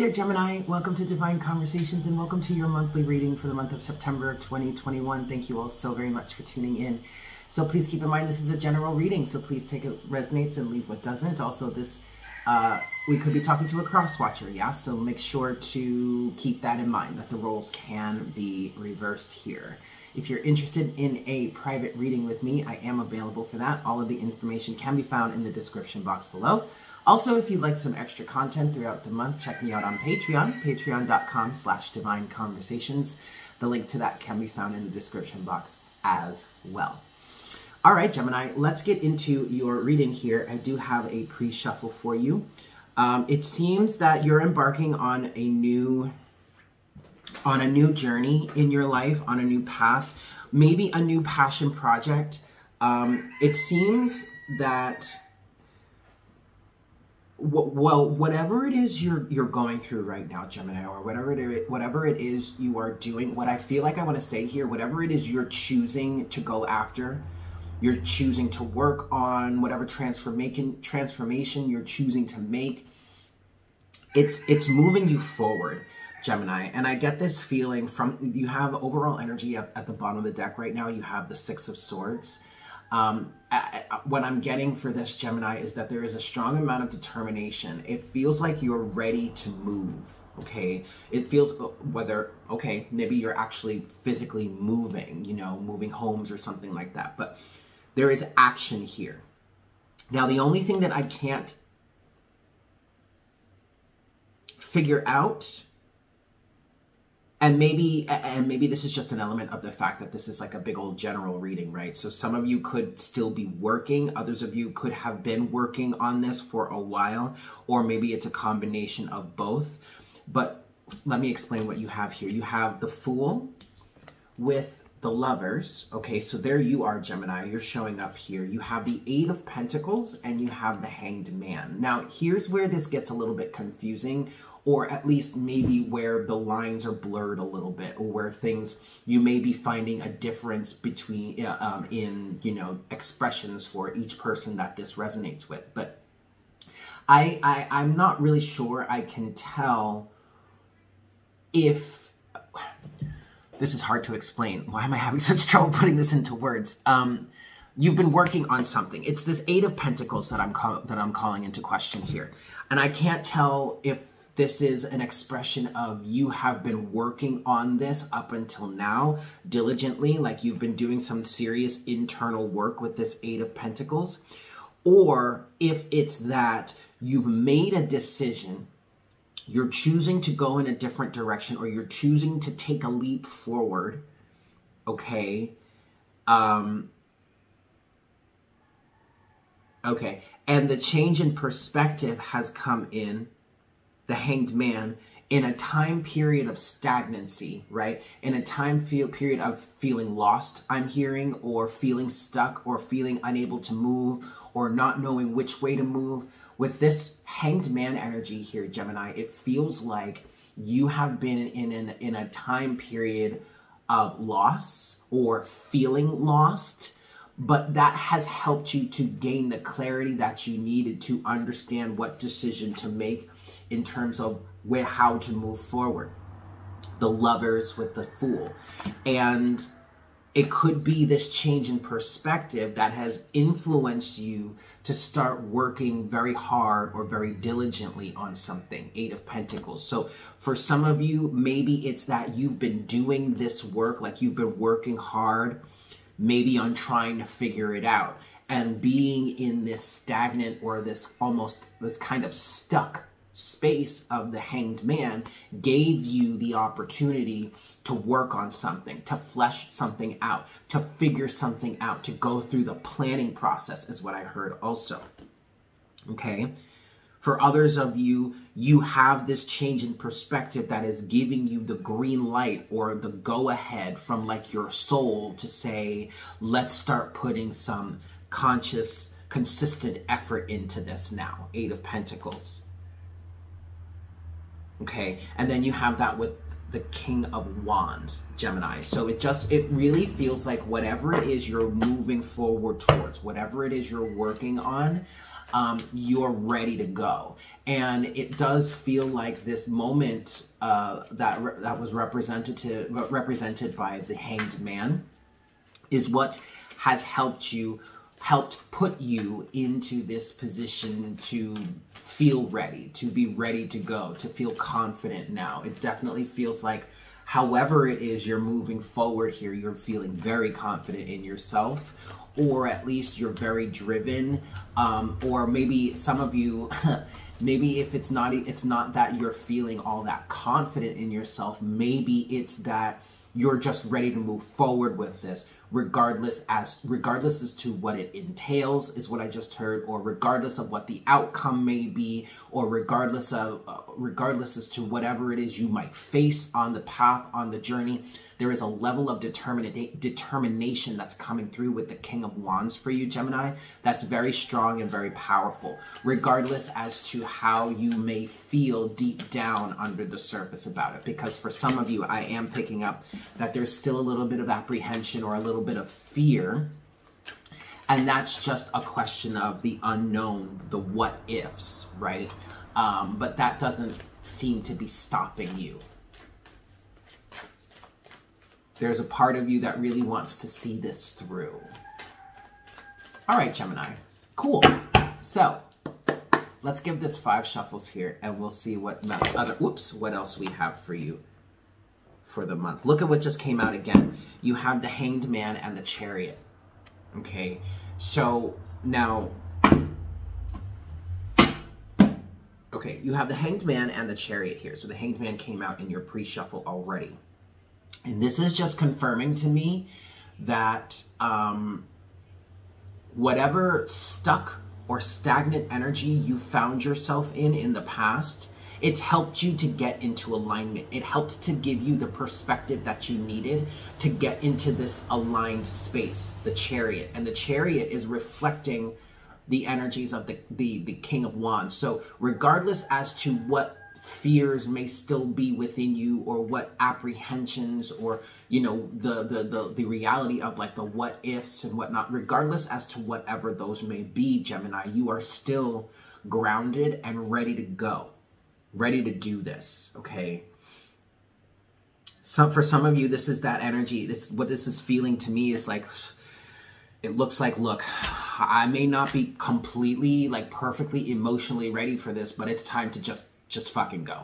there, Gemini. Welcome to Divine Conversations and welcome to your monthly reading for the month of September 2021. Thank you all so very much for tuning in. So please keep in mind this is a general reading, so please take it resonates and leave what doesn't. Also, this uh, we could be talking to a cross watcher, yeah. So make sure to keep that in mind that the roles can be reversed here. If you're interested in a private reading with me, I am available for that. All of the information can be found in the description box below. Also, if you'd like some extra content throughout the month, check me out on Patreon, patreon.com slash divine conversations. The link to that can be found in the description box as well. All right, Gemini, let's get into your reading here. I do have a pre-shuffle for you. Um, it seems that you're embarking on a new on a new journey in your life, on a new path, maybe a new passion project. Um, it seems that well, whatever it is you're you're going through right now, Gemini, or whatever it is, whatever it is you are doing, what I feel like I want to say here, whatever it is you're choosing to go after, you're choosing to work on, whatever transformation transformation you're choosing to make, it's it's moving you forward. Gemini, and I get this feeling from you have overall energy at, at the bottom of the deck right now. You have the Six of Swords, um, I, I, what I'm getting for this Gemini is that there is a strong amount of determination. It feels like you're ready to move. Okay, it feels uh, whether okay maybe you're actually physically moving, you know, moving homes or something like that. But there is action here. Now the only thing that I can't figure out and maybe and maybe this is just an element of the fact that this is like a big old general reading right? So some of you could still be working others of you could have been working on this for a while or maybe it's a combination of both. But let me explain what you have here. You have the fool with the lovers okay? So there you are gemini. You're showing up here. You have the eight of pentacles and you have the hanged man. Now here's where this gets a little bit confusing or at least maybe where the lines are blurred a little bit or where things you may be finding a difference between uh, um, in you know expressions for each person that this resonates with. But I, I i'm not really sure i can tell if this is hard to explain. Why am i having such trouble putting this into words? Um you've been working on something. It's this eight of pentacles that i'm that i'm calling into question here. And i can't tell if this is an expression of you have been working on this up until now diligently, like you've been doing some serious internal work with this Eight of Pentacles, or if it's that you've made a decision, you're choosing to go in a different direction, or you're choosing to take a leap forward, okay? Um, okay, and the change in perspective has come in the hanged man in a time period of stagnancy, right? In a time feel, period of feeling lost, I'm hearing, or feeling stuck, or feeling unable to move, or not knowing which way to move. With this hanged man energy here, Gemini, it feels like you have been in an, in a time period of loss or feeling lost but that has helped you to gain the clarity that you needed to understand what decision to make in terms of where how to move forward. The lovers with the fool. And it could be this change in perspective that has influenced you to start working very hard or very diligently on something. Eight of Pentacles. So for some of you, maybe it's that you've been doing this work, like you've been working hard, maybe on trying to figure it out. And being in this stagnant or this almost this kind of stuck space of the hanged man gave you the opportunity to work on something, to flesh something out, to figure something out, to go through the planning process, is what I heard also. Okay? For others of you, you have this change in perspective that is giving you the green light or the go ahead from like your soul to say, let's start putting some conscious, consistent effort into this now. Eight of Pentacles. Okay, and then you have that with the King of Wands, Gemini. So it just, it really feels like whatever it is you're moving forward towards, whatever it is you're working on, um, you're ready to go. And it does feel like this moment uh, that re- that was represented represented by the Hanged Man is what has helped you helped put you into this position to feel ready, to be ready to go, to feel confident now. It definitely feels like however it is you're moving forward here, you're feeling very confident in yourself, or at least you're very driven, um, or maybe some of you. maybe if it's not it's not that you're feeling all that confident in yourself maybe it's that you're just ready to move forward with this regardless as regardless as to what it entails is what i just heard or regardless of what the outcome may be or regardless of uh, regardless as to whatever it is you might face on the path on the journey there is a level of determination that's coming through with the King of Wands for you, Gemini, that's very strong and very powerful, regardless as to how you may feel deep down under the surface about it. Because for some of you, I am picking up that there's still a little bit of apprehension or a little bit of fear. And that's just a question of the unknown, the what ifs, right? Um, but that doesn't seem to be stopping you there's a part of you that really wants to see this through. All right, Gemini. Cool. So, let's give this five shuffles here and we'll see what mess other whoops, what else we have for you for the month. Look at what just came out again. You have the Hanged Man and the Chariot. Okay. So, now Okay, you have the Hanged Man and the Chariot here. So the Hanged Man came out in your pre-shuffle already. And this is just confirming to me that um, whatever stuck or stagnant energy you found yourself in in the past, it's helped you to get into alignment. It helped to give you the perspective that you needed to get into this aligned space, the chariot. And the chariot is reflecting the energies of the, the, the King of Wands. So regardless as to what fears may still be within you or what apprehensions or you know the, the the the reality of like the what ifs and whatnot. Regardless as to whatever those may be gemini you are still grounded and ready to go ready to do this okay? Some for some of you this is that energy. This what this is feeling to me is like it looks like look i may not be completely like perfectly emotionally ready for this but it's time to just just fucking go.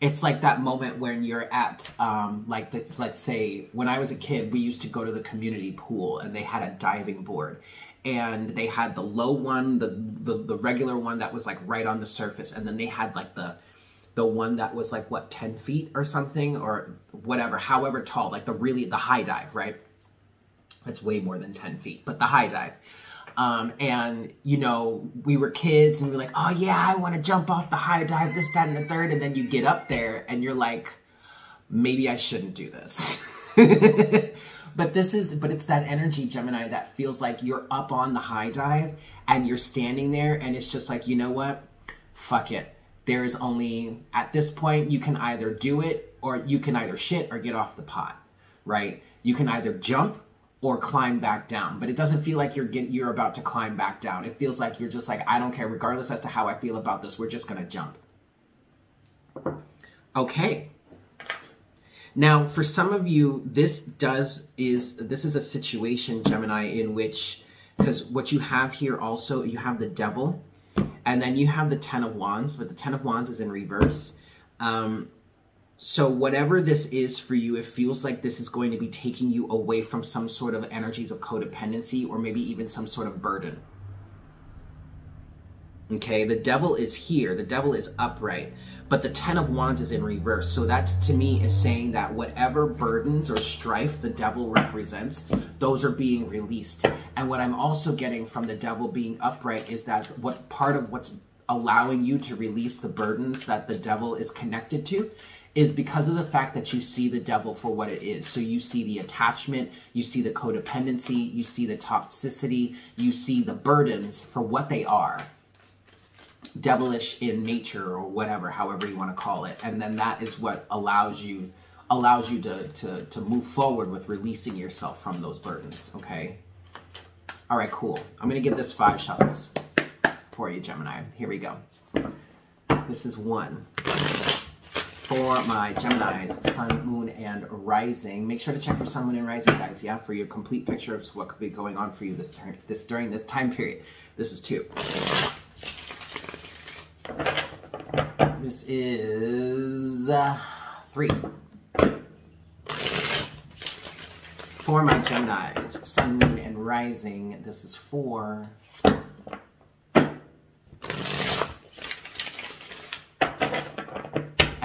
It's like that moment when you're at, um, like, let's say, when I was a kid, we used to go to the community pool and they had a diving board. And they had the low one, the, the, the regular one that was like right on the surface. And then they had like the, the one that was like, what, 10 feet or something? Or whatever, however tall, like the really, the high dive, right? That's way more than 10 feet, but the high dive. Um, and you know, we were kids and we were like, oh yeah, I want to jump off the high dive, this, that, and the third. And then you get up there and you're like, maybe I shouldn't do this. but this is, but it's that energy, Gemini, that feels like you're up on the high dive and you're standing there and it's just like, you know what? Fuck it. There is only, at this point, you can either do it or you can either shit or get off the pot, right? You can either jump or climb back down. But it doesn't feel like you're get, you're about to climb back down. It feels like you're just like I don't care regardless as to how I feel about this. We're just to jump. Okay. Now, for some of you, this does is this is a situation, Gemini, in which because what you have here also you have the devil, and then you have the Ten of Wands, but the Ten of Wands is in reverse. Um, so whatever this is for you, it feels like this is going to be taking you away from some sort of energies of codependency or maybe even some sort of burden. Okay, the devil is here. The devil is upright, but the 10 of wands is in reverse. So that's to me is saying that whatever burdens or strife the devil represents, those are being released. And what I'm also getting from the devil being upright is that what part of what's allowing you to release the burdens that the devil is connected to is because of the fact that you see the devil for what it is. So you see the attachment, you see the codependency, you see the toxicity, you see the burdens for what they are. devilish in nature or whatever, however you want to call it. And then that is what allows you allows you to, to, to move forward with releasing yourself from those burdens, okay? All right, cool. I'm going to give this five shuffles for you, Gemini. Here we go. This is one for my Geminis, Sun, Moon, and Rising. Make sure to check for Sun, Moon, and Rising, guys, yeah, for your complete picture of what could be going on for you this, this during this time period. This is two. This is uh, three. For my Geminis, Sun, Moon, and Rising, this is four.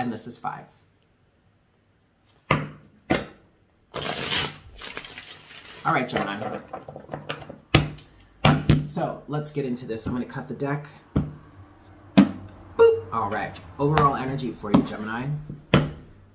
And this is five. All right, Gemini. So let's get into this. I'm going to cut the deck. Boop. All right. Overall energy for you, Gemini.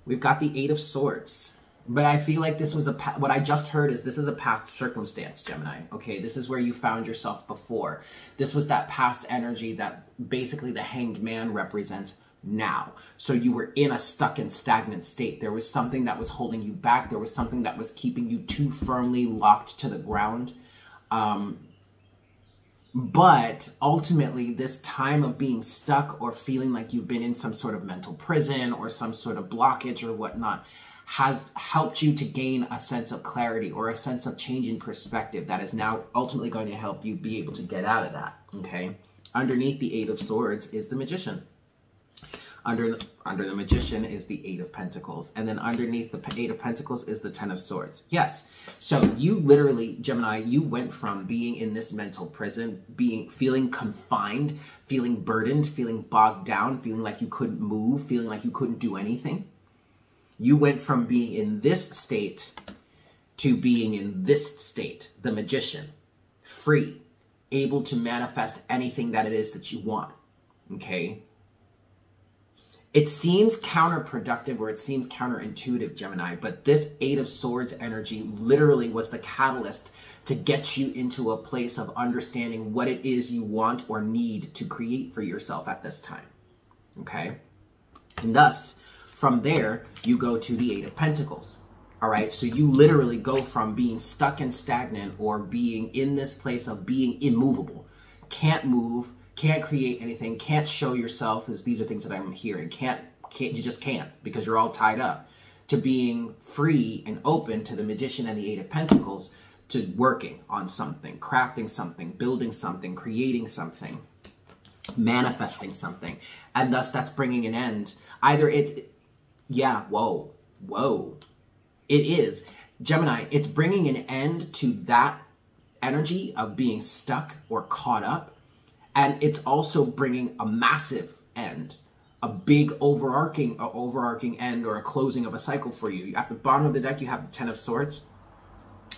We've got the Eight of Swords. But I feel like this was a what I just heard is this is a past circumstance, Gemini. Okay, this is where you found yourself before. This was that past energy that basically the hanged man represents now. So you were in a stuck and stagnant state. There was something that was holding you back. There was something that was keeping you too firmly locked to the ground. Um, but ultimately, this time of being stuck or feeling like you've been in some sort of mental prison or some sort of blockage or whatnot has helped you to gain a sense of clarity or a sense of change in perspective that is now ultimately going to help you be able to get out of that. Okay. Underneath the Eight of Swords is the Magician. Under the, under the Magician is the Eight of Pentacles. And then underneath the Eight of Pentacles is the Ten of Swords. Yes. So you literally, Gemini, you went from being in this mental prison, being feeling confined, feeling burdened, feeling bogged down, feeling like you couldn't move, feeling like you couldn't do anything you went from being in this state to being in this state, the magician, free, able to manifest anything that it is that you want. Okay? It seems counterproductive or it seems counterintuitive, Gemini, but this Eight of Swords energy literally was the catalyst to get you into a place of understanding what it is you want or need to create for yourself at this time. Okay? And thus, from there, you go to the Eight of Pentacles. All right, so you literally go from being stuck and stagnant or being in this place of being immovable, can't move, can't create anything, can't show yourself. As these are things that I'm hearing. Can't, can't you just can't because you're all tied up. To being free and open to the Magician and the Eight of Pentacles, to working on something, crafting something, building something, creating something, manifesting something, and thus that's bringing an end. Either it yeah, whoa, whoa. It is. Gemini, it's bringing an end to that energy of being stuck or caught up. And it's also bringing a massive end, a big overarching, overarching end or a closing of a cycle for you. At the bottom of the deck, you have the Ten of Swords.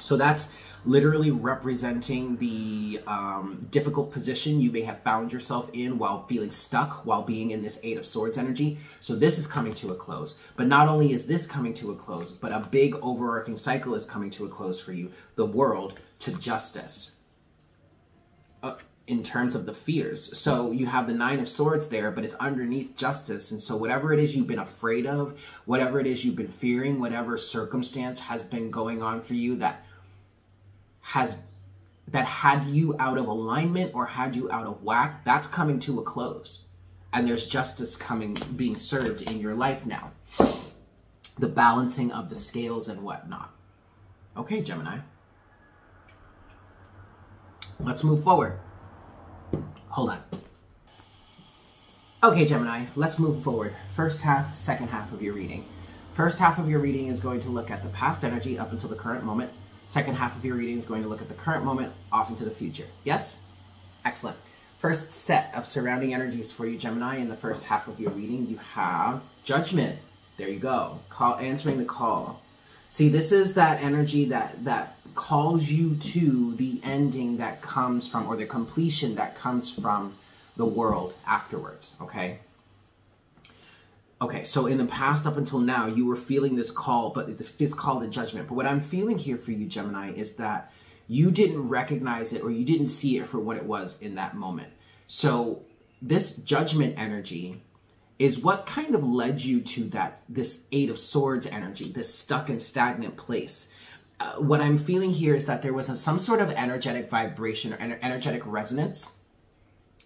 So that's literally representing the um, difficult position you may have found yourself in while feeling stuck, while being in this Eight of Swords energy. So this is coming to a close. But not only is this coming to a close, but a big overarching cycle is coming to a close for you. The world to justice. Uh, in terms of the fears. So you have the Nine of Swords there, but it's underneath justice. And so whatever it is you've been afraid of, whatever it is you've been fearing, whatever circumstance has been going on for you that has that had you out of alignment or had you out of whack, that's coming to a close. And there's justice coming, being served in your life now. The balancing of the scales and whatnot. Okay, Gemini. Let's move forward. Hold on. Okay, Gemini, let's move forward. First half, second half of your reading. First half of your reading is going to look at the past energy up until the current moment. Second half of your reading is going to look at the current moment off into the future. Yes? Excellent. First set of surrounding energies for you, Gemini. In the first half of your reading, you have judgment. There you go. Call answering the call. See, this is that energy that that calls you to the ending that comes from or the completion that comes from the world afterwards, okay? Okay, so in the past up until now, you were feeling this call, but it's called a judgment. But what I'm feeling here for you, Gemini, is that you didn't recognize it or you didn't see it for what it was in that moment. So this judgment energy is what kind of led you to that this eight of swords energy this stuck and stagnant place uh, what i'm feeling here is that there was a, some sort of energetic vibration or energetic resonance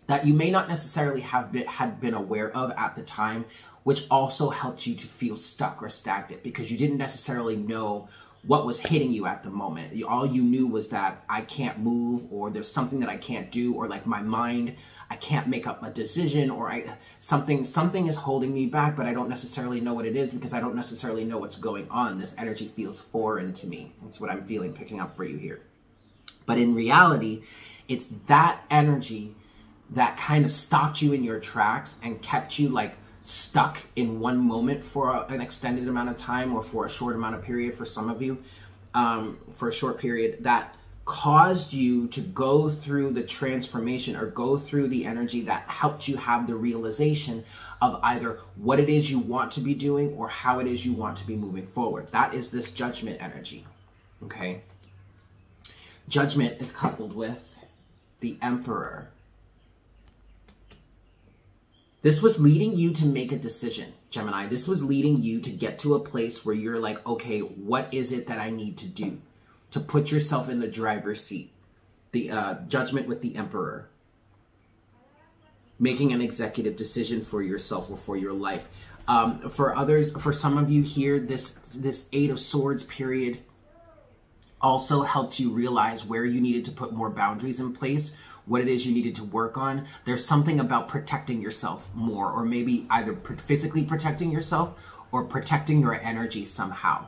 that you may not necessarily have been had been aware of at the time which also helped you to feel stuck or stagnant because you didn't necessarily know what was hitting you at the moment. All you knew was that I can't move or there's something that I can't do or like my mind I can't make up a decision or I something something is holding me back but I don't necessarily know what it is because I don't necessarily know what's going on. This energy feels foreign to me. That's what I'm feeling picking up for you here. But in reality, it's that energy that kind of stopped you in your tracks and kept you like stuck in one moment for an extended amount of time or for a short amount of period for some of you um, for a short period that caused you to go through the transformation or go through the energy that helped you have the realization of either what it is you want to be doing or how it is you want to be moving forward. That is this judgment energy. Okay? Judgment is coupled with the emperor. This was leading you to make a decision, Gemini. This was leading you to get to a place where you're like, okay, what is it that I need to do? To put yourself in the driver's seat. The uh, judgment with the emperor. Making an executive decision for yourself or for your life. Um, for others, for some of you here, this this Eight of Swords period also helped you realize where you needed to put more boundaries in place what it is you needed to work on. There's something about protecting yourself more, or maybe either physically protecting yourself or protecting your energy somehow.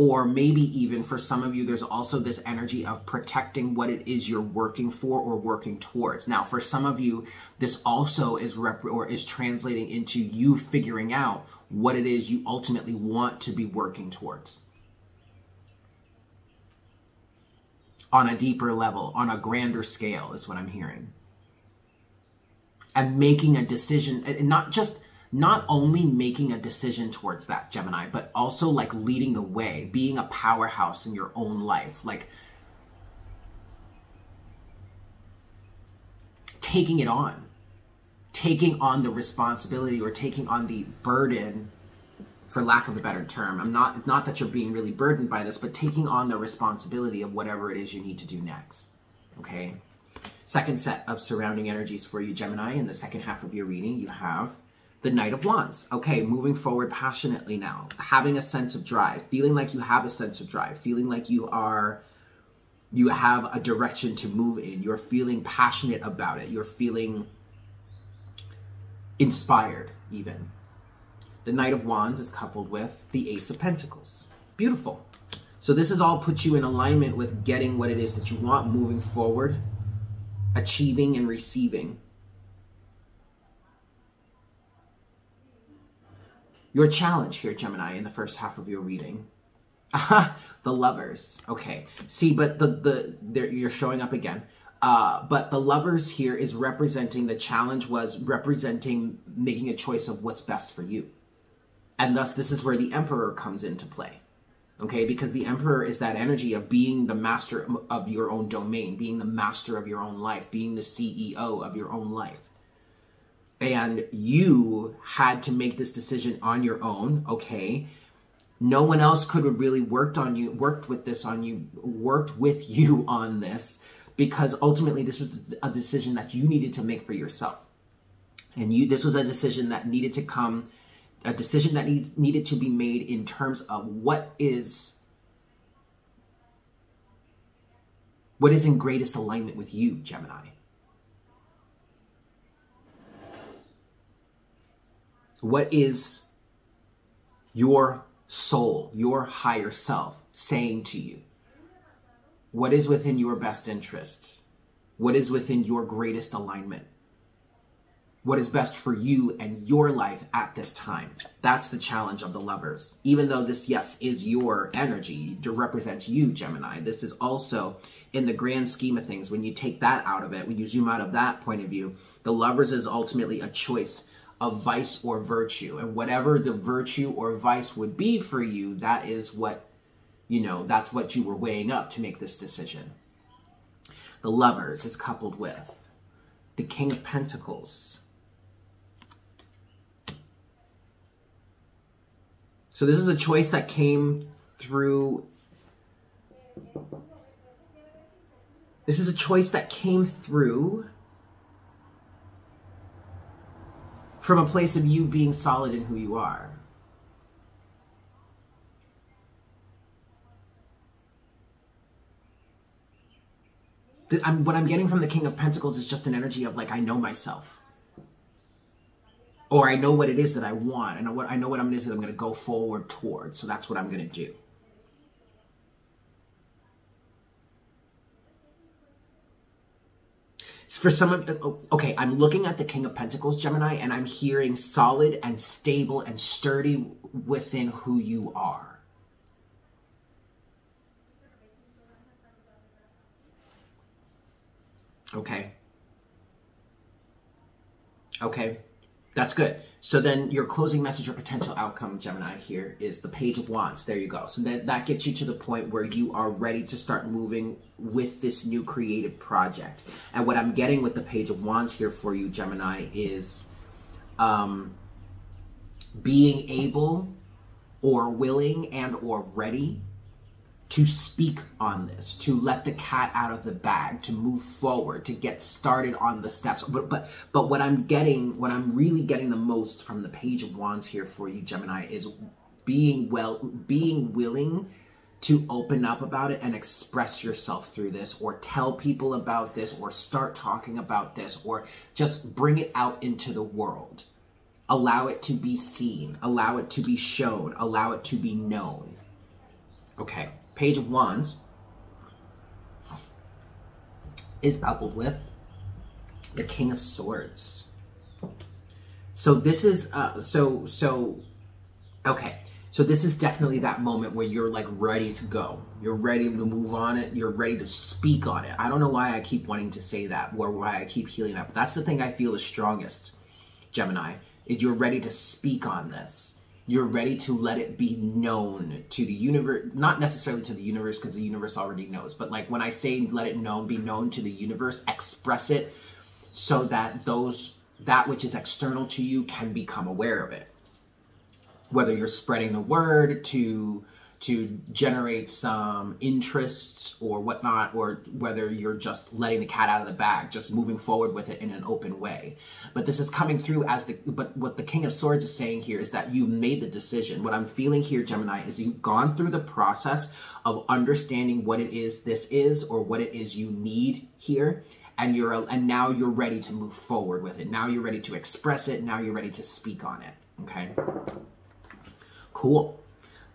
Or maybe even for some of you, there's also this energy of protecting what it is you're working for or working towards. Now, for some of you, this also is rep- or is translating into you figuring out what it is you ultimately want to be working towards. on a deeper level, on a grander scale, is what I'm hearing. And making a decision, and not just, not only making a decision towards that, Gemini, but also like leading the way, being a powerhouse in your own life. Like, taking it on, taking on the responsibility or taking on the burden for lack of a better term. I'm not not that you're being really burdened by this, but taking on the responsibility of whatever it is you need to do next. Okay? Second set of surrounding energies for you, Gemini. In the second half of your reading, you have the Knight of Wands. Okay, moving forward passionately now, having a sense of drive, feeling like you have a sense of drive, feeling like you are you have a direction to move in. You're feeling passionate about it. You're feeling inspired even. The Knight of Wands is coupled with the Ace of Pentacles. Beautiful. So this has all put you in alignment with getting what it is that you want, moving forward, achieving and receiving. Your challenge here, Gemini, in the first half of your reading. the lovers. Okay. See, but the the you're showing up again. Uh, but the lovers here is representing the challenge was representing making a choice of what's best for you. And thus, this is where the emperor comes into play. Okay, because the emperor is that energy of being the master of your own domain, being the master of your own life, being the CEO of your own life. And you had to make this decision on your own, okay? No one else could have really worked on you, worked with this on you, worked with you on this, because ultimately this was a decision that you needed to make for yourself. And you this was a decision that needed to come a decision that needs, needed to be made in terms of what is what is in greatest alignment with you, Gemini. What is your soul, your higher self saying to you? What is within your best interest? What is within your greatest alignment? what is best for you and your life at this time. That's the challenge of the lovers. Even though this, yes, is your energy to represent you, Gemini, this is also in the grand scheme of things, when you take that out of it, when you zoom out of that point of view, the lovers is ultimately a choice of vice or virtue. And whatever the virtue or vice would be for you, that is what, you know, that's what you were weighing up to make this decision. The lovers is coupled with the King of Pentacles. So this is a choice that came through this is a choice that came through from a place of you being solid in who you are. I'm, what I'm getting from the King of Pentacles is just an energy of like, I know myself. Or I know what it is that I want, and what I know what I'm is that I'm going to go forward towards. So that's what I'm going to do. For some of, okay, I'm looking at the King of Pentacles, Gemini, and I'm hearing solid and stable and sturdy within who you are. Okay. Okay. That's good. So then your closing message or potential outcome, Gemini, here is the Page of Wands. There you go. So that, that gets you to the point where you are ready to start moving with this new creative project. And what I'm getting with the Page of Wands here for you, Gemini, is um, being able or willing and or ready to speak on this, to let the cat out of the bag, to move forward, to get started on the steps. But but but what I'm getting, what I'm really getting the most from the page of wands here for you, Gemini, is being well being willing to open up about it and express yourself through this or tell people about this or start talking about this or just bring it out into the world. Allow it to be seen, allow it to be shown, allow it to be known. Okay. Page of Wands is coupled with the King of Swords. So this is, uh, so, so, okay. So this is definitely that moment where you're like ready to go. You're ready to move on it. You're ready to speak on it. I don't know why I keep wanting to say that or why I keep healing that, but that's the thing I feel the strongest, Gemini, is you're ready to speak on this you're ready to let it be known to the universe not necessarily to the universe because the universe already knows but like when i say let it known be known to the universe express it so that those that which is external to you can become aware of it. Whether you're spreading the word to to generate some interests or whatnot, or whether you're just letting the cat out of the bag, just moving forward with it in an open way. But this is coming through as the, but what the King of Swords is saying here is that you made the decision. What I'm feeling here, Gemini, is you've gone through the process of understanding what it is this is or what it is you need here. And you're, and now you're ready to move forward with it. Now you're ready to express it. Now you're ready to speak on it. Okay. Cool.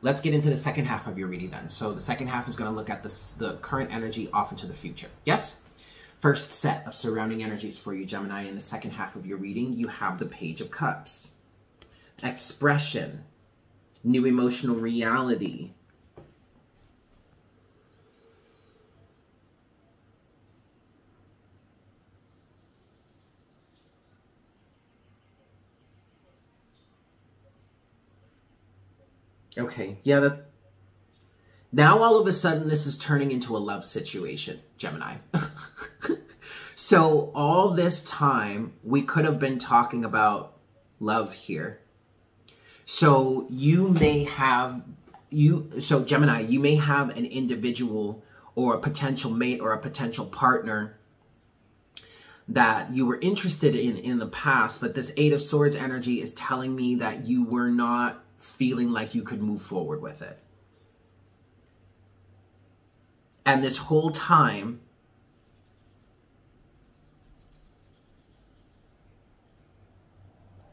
Let's get into the second half of your reading then. So the second half is going to look at the, the current energy off into the future. Yes? First set of surrounding energies for you, Gemini. In the second half of your reading, you have the Page of Cups. Expression, new emotional reality, Okay, yeah. Now all of a sudden this is turning into a love situation, Gemini. so all this time we could have been talking about love here. So you may have you so Gemini, you may have an individual or a potential mate or a potential partner that you were interested in in the past, but this 8 of swords energy is telling me that you were not feeling like you could move forward with it. And this whole time,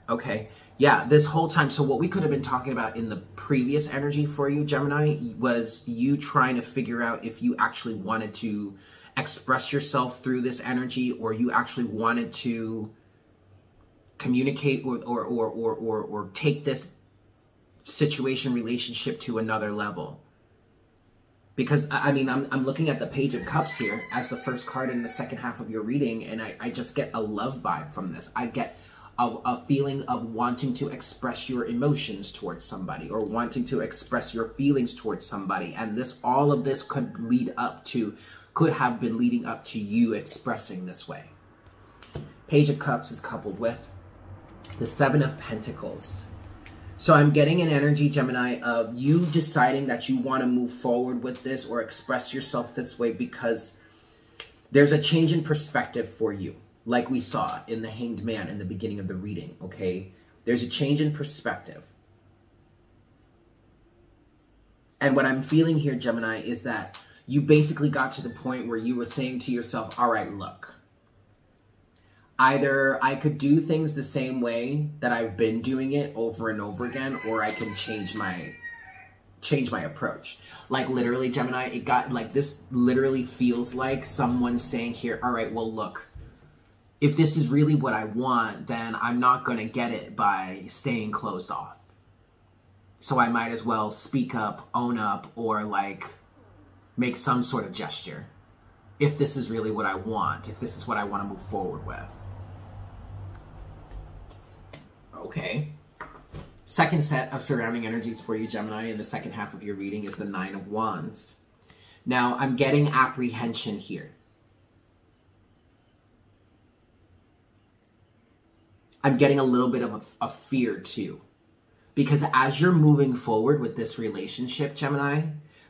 okay, yeah, this whole time. So, what we could have been talking about in the previous energy for you, Gemini, was you trying to figure out if you actually wanted to express yourself through this energy or you actually wanted to communicate or, or, or, or, or, or take this situation relationship to another level. Because I mean I'm, I'm looking at the page of cups here as the first card in the second half of your reading and I, I just get a love vibe from this. I get a, a feeling of wanting to express your emotions towards somebody or wanting to express your feelings towards somebody. And this all of this could lead up to could have been leading up to you expressing this way. Page of Cups is coupled with the Seven of Pentacles. So I'm getting an energy, Gemini, of you deciding that you want to move forward with this or express yourself this way because there's a change in perspective for you, like we saw in the Hanged Man in the beginning of the reading, okay? There's a change in perspective. And what I'm feeling here, Gemini, is that you basically got to the point where you were saying to yourself, all right, look, either I could do things the same way that I've been doing it over and over again, or I can change my change my approach. Like literally, Gemini, it got like this literally feels like someone saying here, all right, well look, if this is really what I want, then I'm not gonna get it by staying closed off. So I might as well speak up, own up, or like make some sort of gesture. If this is really what I want, if this is what I want to move forward with. Okay. Second set of surrounding energies for you, Gemini, in the second half of your reading is the Nine of Wands. Now, I'm getting apprehension here. I'm getting a little bit of a, a fear too. Because as you're moving forward with this relationship, Gemini,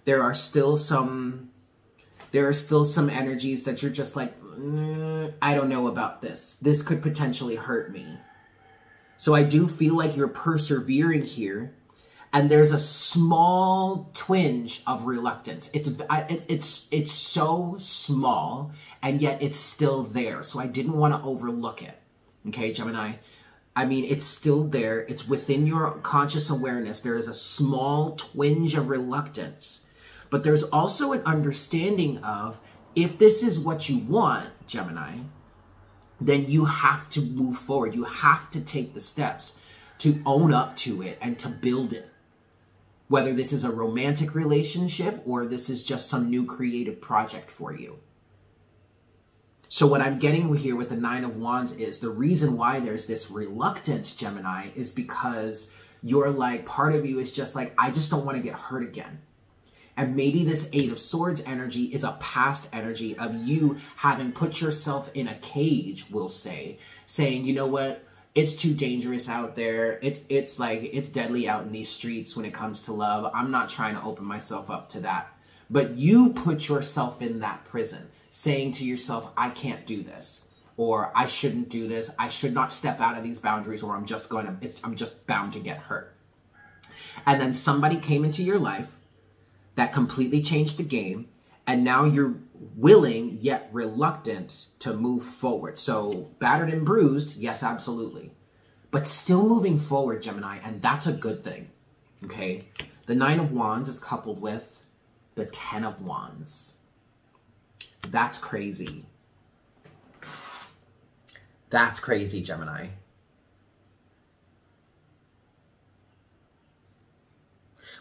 there are still some there are still some energies that you're just like mm, I don't know about this. This could potentially hurt me. So I do feel like you're persevering here, and there's a small twinge of reluctance. It's it, it's it's so small, and yet it's still there. So I didn't want to overlook it. Okay, Gemini. I mean, it's still there. It's within your conscious awareness. There is a small twinge of reluctance. But there's also an understanding of if this is what you want, Gemini, then you have to move forward. You have to take the steps to own up to it and to build it. Whether this is a romantic relationship or this is just some new creative project for you. So what I'm getting here with the Nine of Wands is the reason why there's this reluctance, Gemini, is because you're like, part of you is just like, I just don't want to get hurt again. And maybe this Eight of Swords energy is a past energy of you having put yourself in a cage, we'll say, saying, you know what, it's too dangerous out there. It's it's like it's deadly out in these streets when it comes to love. I'm not trying to open myself up to that. But you put yourself in that prison, saying to yourself, I can't do this. Or I shouldn't do this. I should not step out of these boundaries or I'm just going to I'm just bound to get hurt. And then somebody came into your life that completely changed the game. And now you're willing yet reluctant to move forward. So battered and bruised, yes, absolutely. But still moving forward, Gemini, and that's a good thing. Okay. The Nine of Wands is coupled with the Ten of Wands. That's crazy. That's crazy, Gemini.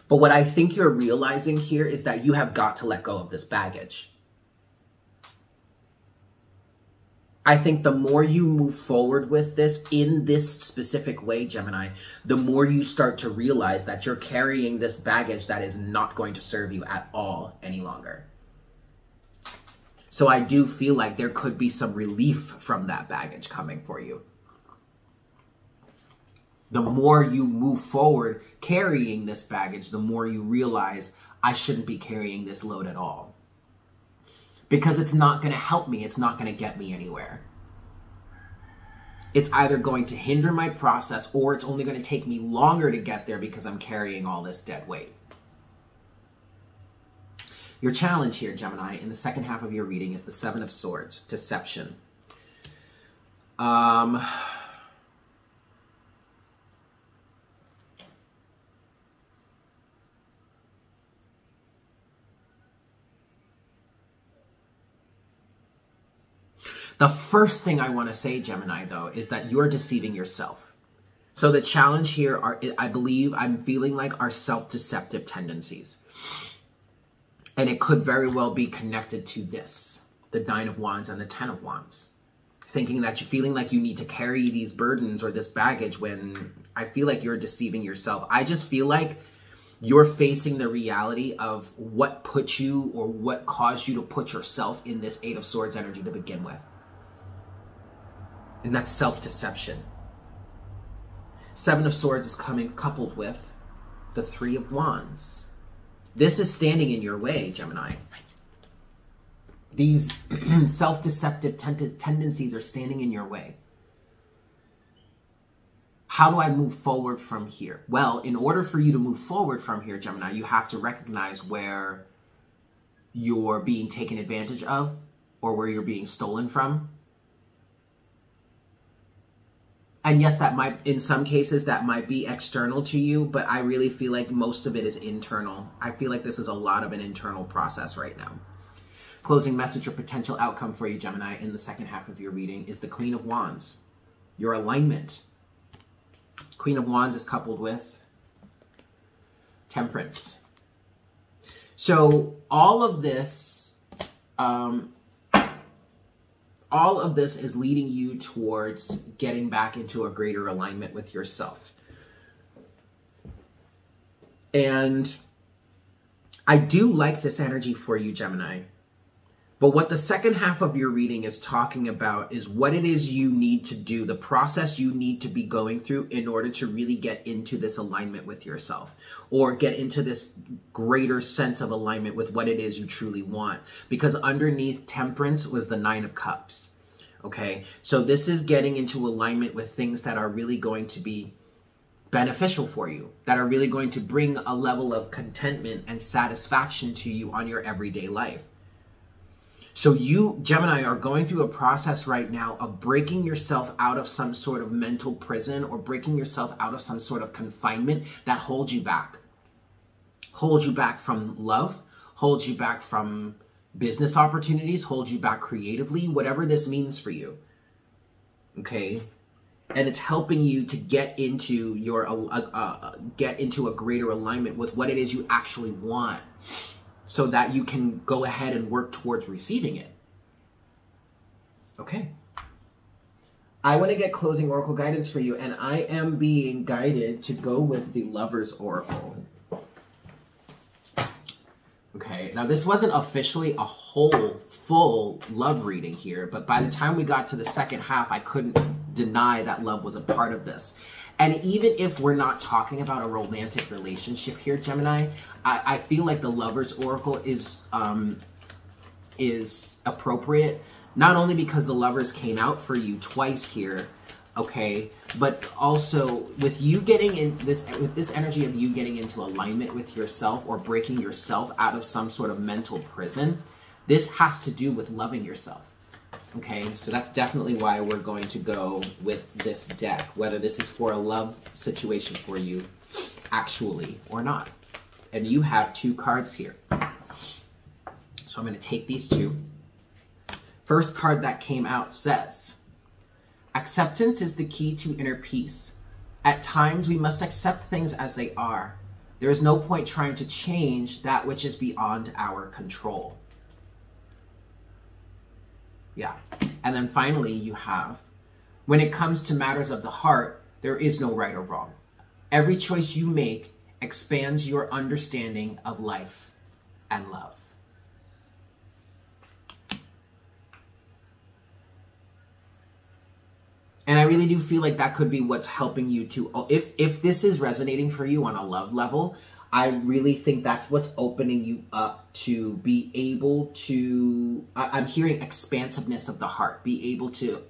But what I think you're realizing here is that you have got to let go of this baggage. I think the more you move forward with this in this specific way, Gemini, the more you start to realize that you're carrying this baggage that is not going to serve you at all any longer. So I do feel like there could be some relief from that baggage coming for you the more you move forward carrying this baggage, the more you realize I shouldn't be carrying this load at all. Because it's not going to help me, it's not going to get me anywhere. It's either going to hinder my process or it's only going to take me longer to get there because I'm carrying all this dead weight. Your challenge here, Gemini, in the second half of your reading is the Seven of Swords, Deception. Um, The first thing I want to say, Gemini, though, is that you're deceiving yourself. So the challenge here are, I believe, I'm feeling like are self-deceptive tendencies. And it could very well be connected to this, the Nine of Wands and the Ten of Wands. Thinking that you're feeling like you need to carry these burdens or this baggage when I feel like you're deceiving yourself. I just feel like you're facing the reality of what put you or what caused you to put yourself in this Eight of Swords energy to begin with. And that's self deception. Seven of Swords is coming coupled with the Three of Wands. This is standing in your way, Gemini. These self deceptive tendencies are standing in your way. How do I move forward from here? Well, in order for you to move forward from here, Gemini, you have to recognize where you're being taken advantage of or where you're being stolen from. And yes, that might, in some cases, that might be external to you, but I really feel like most of it is internal. I feel like this is a lot of an internal process right now. Closing message or potential outcome for you, Gemini, in the second half of your reading is the Queen of Wands, your alignment Queen of Wands is coupled with Temperance. So all of this, um, all of this is leading you towards getting back into a greater alignment with yourself. And I do like this energy for you, Gemini. But what the second half of your reading is talking about is what it is you need to do, the process you need to be going through in order to really get into this alignment with yourself or get into this greater sense of alignment with what it is you truly want. Because underneath temperance was the Nine of Cups. Okay, so this is getting into alignment with things that are really going to be beneficial for you, that are really going to bring a level of contentment and satisfaction to you on your everyday life. So you, Gemini, are going through a process right now of breaking yourself out of some sort of mental prison or breaking yourself out of some sort of confinement that holds you back. Holds you back from love, holds you back from business opportunities, holds you back creatively, whatever this means for you. Okay? And it's helping you to get into your uh, uh, get into a greater alignment with what it is you actually want so that you can go ahead and work towards receiving it. Okay. I want to get closing oracle guidance for you, and I am being guided to go with the Lover's Oracle. Okay, now this wasn't officially a whole full love reading here, but by the time we got to the second half, I couldn't deny that love was a part of this. And even if we're not talking about a romantic relationship here, Gemini, I, I feel like the Lover's Oracle is um, is appropriate. Not only because the Lovers came out for you twice here, okay, but also with you getting in this with this energy of you getting into alignment with yourself or breaking yourself out of some sort of mental prison. This has to do with loving yourself Okay, so that's definitely why we're going to go with this deck, whether this is for a love situation for you, actually, or not. And you have two cards here. So I'm going to take these two. First card that came out says, Acceptance is the key to inner peace. At times, we must accept things as they are. There is no point trying to change that which is beyond our control. Yeah. And then finally, you have when it comes to matters of the heart, there is no right or wrong. Every choice you make expands your understanding of life and love. And I really do feel like that could be what's helping you to if if this is resonating for you on a love level, I really think that's what's opening you up to be able to. I, am hearing expansiveness of the heart, be able to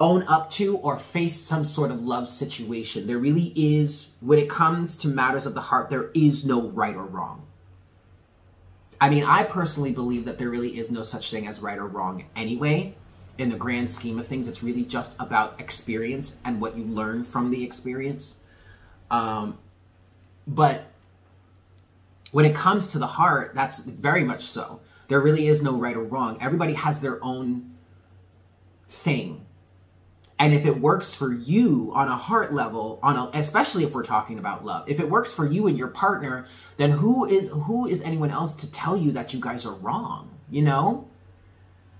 own up to or face some sort of love situation. There really is, when it comes to matters of the heart, there is no right or wrong. I mean, I personally believe that there really is no such thing as right or wrong anyway. In the grand scheme of things, it's really just about experience and what you learn from the experience. Um, but when it comes to the heart, that's very much so. There really is no right or wrong. Everybody has their own thing. And if it works for you on a heart level, on a, especially if we're talking about love, if it works for you and your partner, then who is who is anyone else to tell you that you guys are wrong? You know,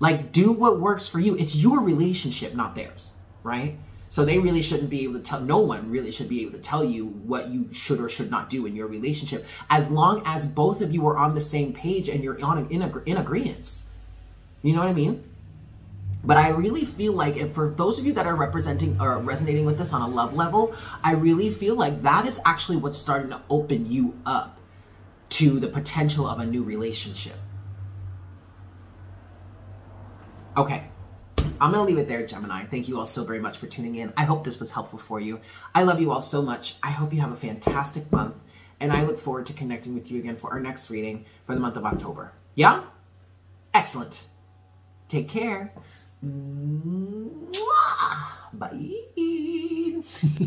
like do what works for you. It's your relationship, not theirs, right? So they really shouldn't be able to tell, no one really should be able to tell you what you should or should not do in your relationship as long as both of you are on the same page and you're on in, in agreement. You know what I mean? But I really feel like if for those of you that are representing or resonating with this on a love level, I really feel like that is actually what's starting to open you up to the potential of a new relationship. Okay. I'm going to leave it there, Gemini. Thank you all so very much for tuning in. I hope this was helpful for you. I love you all so much. I hope you have a fantastic month. And I look forward to connecting with you again for our next reading for the month of October. Yeah? Excellent. Take care. Bye.